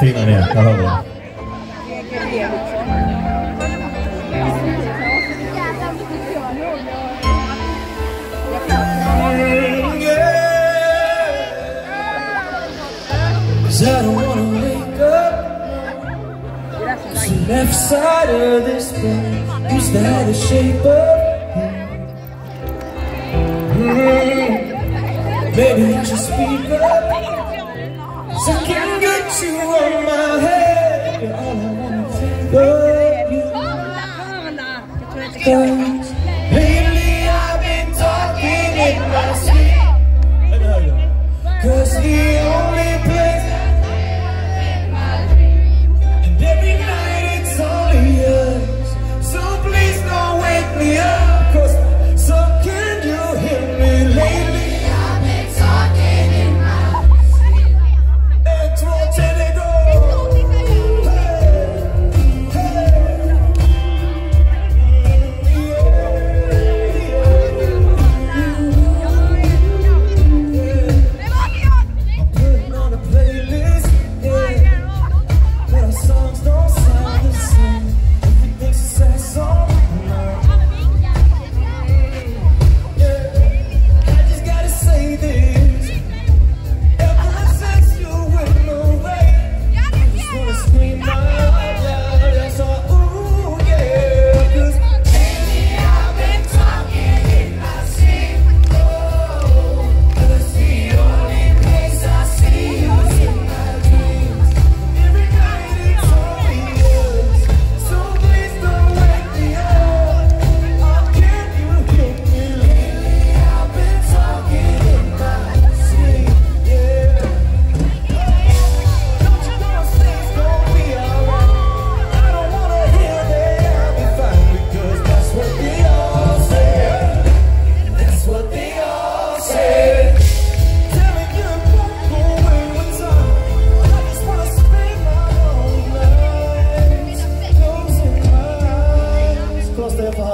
feeling it. I. Cause I don't wanna wake up It's the left side of this bed Used to have the shape of mm -hmm. Maybe I speak up Cause I can't you on my head. All I wanna do.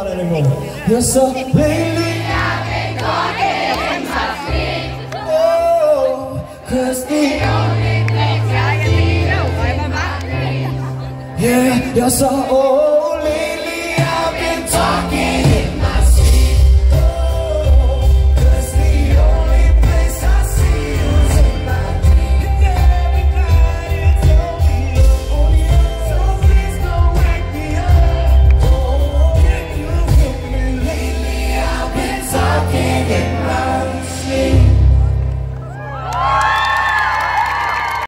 on anymore. Yes, sir. Lately I've been talking in my sleep. Oh, cause the only thing I see is my dreams. Yeah, yes, sir. Oh.